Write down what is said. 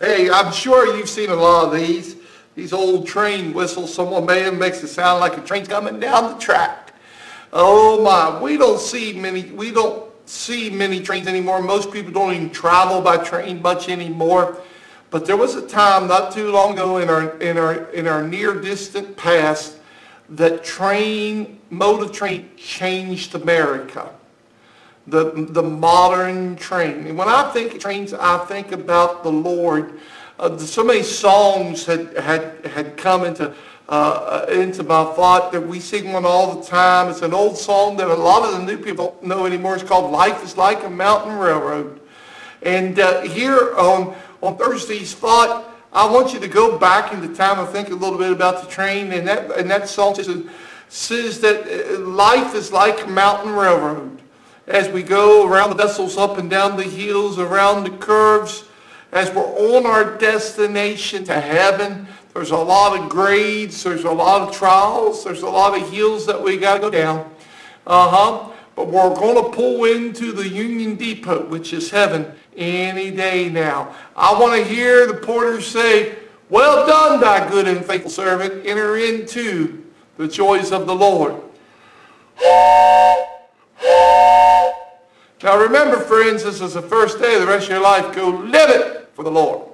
Hey, I'm sure you've seen a lot of these. These old train whistles. Someone them makes it sound like a train's coming down the track. Oh my, we don't see many, we don't see many trains anymore. Most people don't even travel by train much anymore. But there was a time not too long ago in our, in our, in our near distant past that train, mode of train changed America. The, the modern train. And when I think trains, I think about the Lord. Uh, so many songs had, had, had come into uh, into my thought that we sing one all the time. It's an old song that a lot of the new people don't know anymore. It's called Life is Like a Mountain Railroad. And uh, here on, on Thursday's thought, I want you to go back into time and think a little bit about the train. And that, and that song says, says that uh, life is like a mountain railroad. As we go around the vessels up and down the hills, around the curves, as we're on our destination to heaven, there's a lot of grades. There's a lot of trials. There's a lot of hills that we got to go down. Uh-huh. But we're going to pull into the Union Depot, which is heaven, any day now. I want to hear the porters say, well done, thy good and faithful servant. Enter into the joys of the Lord. Now remember, friends, this is the first day of the rest of your life. Go live it for the Lord.